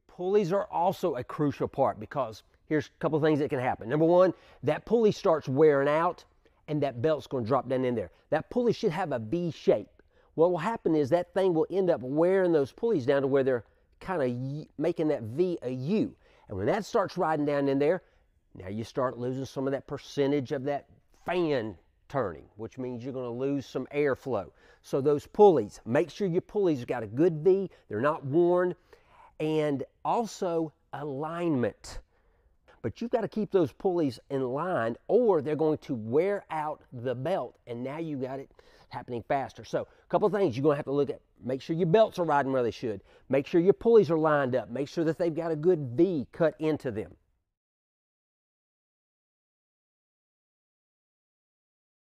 Your pulleys are also a crucial part because here's a couple things that can happen. Number one, that pulley starts wearing out and that belt's going to drop down in there. That pulley should have a V shape. What will happen is that thing will end up wearing those pulleys down to where they're kind of making that V a U. And when that starts riding down in there, now you start losing some of that percentage of that fan turning, which means you're going to lose some airflow. So those pulleys, make sure your pulleys got a good V, they're not worn, and also alignment. But you've got to keep those pulleys in line or they're going to wear out the belt and now you got it happening faster. So a couple things you're going to have to look at. Make sure your belts are riding where they should. Make sure your pulleys are lined up. Make sure that they've got a good V cut into them.